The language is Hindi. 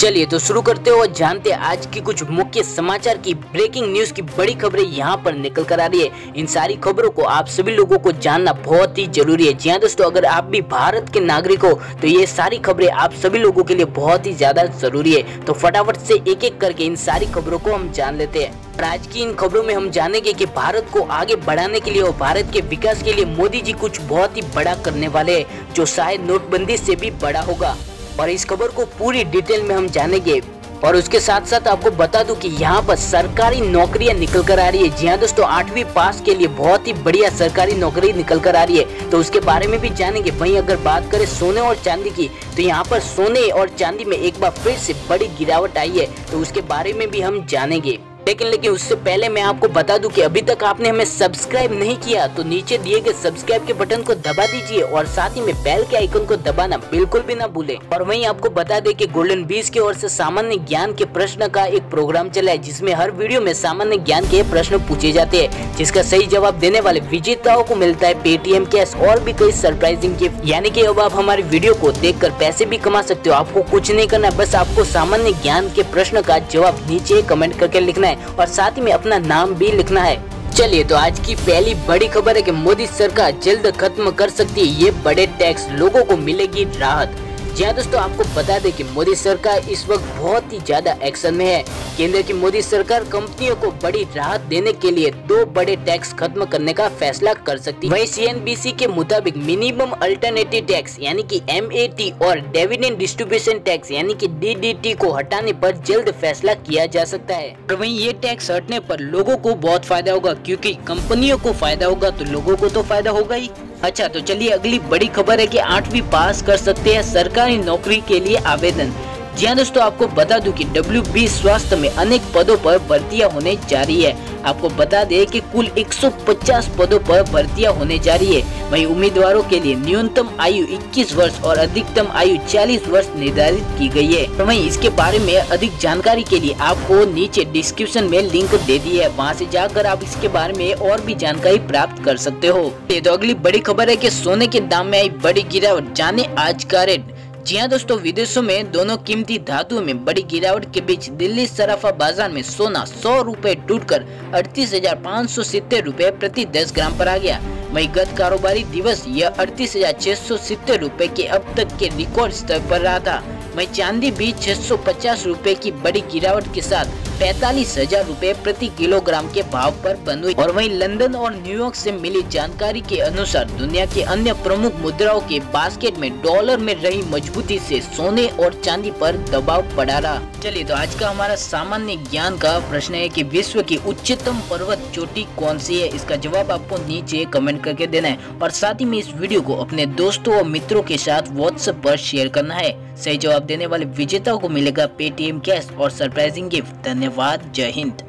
चलिए तो शुरू करते हो और जानते हैं आज की कुछ मुख्य समाचार की ब्रेकिंग न्यूज़ की बड़ी खबरें यहाँ पर निकल कर आ रही है। इन सारी खबरों को आप सभी लोगों को जानना बहुत ही ज़रूरी है। जी हाँ दोस्तों, अगर आप भी भारत के नागरिक हो तो ये सारी खबरें आप सभी लोगों के लिए बहुत ही ज़्यादा ज़रूरी है। तो फटाफट से एक एक करके इन सारी खबरों को हम जान लेते हैं। आज की इन खबरों में हम जानेंगे कि भारत को आगे बढ़ाने के लिए और भारत के विकास के लिए मोदी जी कुछ बहुत ही बड़ा करने वाले हैं, जो शायद नोटबंदी से भी बड़ा होगा। और इस खबर को पूरी डिटेल में हम जानेंगे। और उसके साथ साथ आपको बता दूँ कि यहाँ पर सरकारी नौकरियाँ निकल कर आ रही है। जी हाँ दोस्तों, आठवीं पास के लिए बहुत ही बढ़िया सरकारी नौकरी निकल कर आ रही है। तो उसके बारे में भी जानेंगे। वहीं अगर बात करें सोने और चांदी की तो यहाँ पर सोने और चांदी में एक बार फिर से बड़ी गिरावट आई है। तो उसके बारे में भी हम जानेंगे। लेकिन लेकिन उससे पहले मैं आपको बता दूँ कि अभी तक आपने हमें सब्सक्राइब नहीं किया तो नीचे दिए गए सब्सक्राइब के बटन को दबा दीजिए और साथ ही में बेल के आइकन को दबाना बिल्कुल भी ना भूले। और वहीं आपको बता दे कि गोल्डन बीस की ओर से सामान्य ज्ञान के प्रश्न का एक प्रोग्राम चला है, जिसमें हर वीडियो में सामान्य ज्ञान के प्रश्न पूछे जाते हैं, जिसका सही जवाब देने वाले विजेताओं को मिलता है पेटीएम कैश और भी कई सरप्राइजिंग गिफ्ट यानी कि अब आप हमारी वीडियो को देखकर पैसे भी कमा सकते हो, आपको कुछ नहीं करना बस आपको सामान्य ज्ञान के प्रश्न का जवाब नीचे कमेंट करके लिखना है। और साथ ही में अपना नाम भी लिखना है। चलिए तो आज की पहली बड़ी खबर है कि मोदी सरकार जल्द खत्म कर सकती है ये बड़े टैक्स लोगों को मिलेगी राहत। जी हाँ दोस्तों, आपको बता दें कि मोदी सरकार इस वक्त बहुत ही ज़्यादा एक्शन में है। केंद्र की मोदी सरकार कंपनियों को बड़ी राहत देने के लिए दो बड़े टैक्स खत्म करने का फैसला कर सकती है। वहीं सीएनबीसी के मुताबिक मिनिमम अल्टरनेटिव टैक्स, यानी कि एमएटी और डिविडेंड डिस्ट्रीब्यूशन टैक्स, यानी कि डीडीटी को हटाने पर जल्द फैसला किया जा सकता है। और वहीं ये टैक्स हटने पर लोगों को बहुत फ़ायदा होगा, क्योंकि कंपनियों को फ़ायदा होगा तो लोगों को तो फ़ायदा होगा ही। अच्छा तो चलिए अगली बड़ी खबर है कि आठवीं पास कर सकते हैं सरकारी नौकरी के लिए आवेदन। जी दोस्तों आपको बता दूँ कि डब्ल्यू बी स्वास्थ्य में अनेक पदों पर भर्तियाँ होने जा रही है। आपको बता दें कि कुल 150 पदों पर भर्तियाँ होने जा रही है। वही उम्मीदवारों के लिए न्यूनतम आयु 21 वर्ष और अधिकतम आयु 40 वर्ष निर्धारित की गई है। तो वहीं इसके बारे में अधिक जानकारी के लिए आपको नीचे डिस्क्रिप्शन में लिंक दे दी है। वहाँ ऐसी जाकर आप इसके बारे में और भी जानकारी प्राप्त कर सकते हो। ये तो अगली बड़ी खबर है की सोने के दाम में आई बड़ी गिरावट। जाने आज का रेट। जी हाँ दोस्तों, विदेशों में दोनों कीमती धातुओं में बड़ी गिरावट के बीच दिल्ली सराफा बाज़ार में सोना सौ रूपए टूट कर अड़तीस हज़ार पाँच सौ सितर रूपए प्रति दस ग्राम पर आ गया। वही गत कारोबारी दिवस यह अड़तीस हज़ार छह सौ सितर रूपए के अब तक के रिकॉर्ड स्तर पर रहा था। वही चांदी भी छह सौ पचास रूपए की बड़ी गिरावट के साथ पैतालीस हज़ार रूपए प्रति किलोग्राम के भाव पर बंद हुई और वहीं लंदन और न्यूयॉर्क से मिली जानकारी के अनुसार दुनिया के अन्य प्रमुख मुद्राओं के बास्केट में डॉलर में रही मजबूती से सोने और चांदी पर दबाव पड़ा रहा। चलिए तो आज का हमारा सामान्य ज्ञान का प्रश्न है कि विश्व की उच्चतम पर्वत चोटी कौन सी है? इसका जवाब आपको नीचे कमेंट करके देना है। और साथ ही में इस वीडियो को अपने दोस्तों और मित्रों के साथ व्हाट्सएप पर शेयर करना है। सही जवाब देने वाले विजेताओं को मिलेगा पेटीएम कैश और सरप्राइजिंग गिफ्ट धन्यवाद। जय हिंद।